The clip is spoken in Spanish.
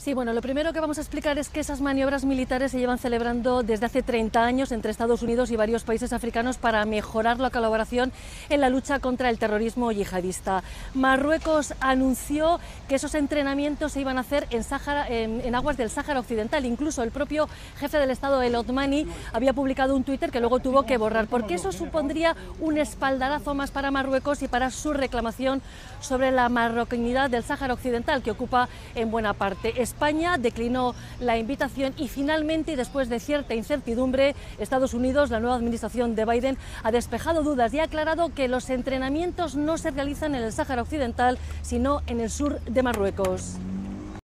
Sí, bueno, lo primero que vamos a explicar es que esas maniobras militares se llevan celebrando desde hace 30 años entre Estados Unidos y varios países africanos para mejorar la colaboración en la lucha contra el terrorismo yihadista. Marruecos anunció que esos entrenamientos se iban a hacer en, en, aguas del Sáhara Occidental. Incluso el propio jefe del Estado, el Otmani, había publicado un Twitter que luego tuvo que borrar, porque eso supondría un espaldarazo más para Marruecos y para su reclamación sobre la marroquinidad del Sáhara Occidental, que ocupa en buena parte España declinó la invitación y finalmente, después de cierta incertidumbre, Estados Unidos, la nueva administración de Biden, ha despejado dudas y ha aclarado que los entrenamientos no se realizan en el Sáhara Occidental, sino en el sur de Marruecos.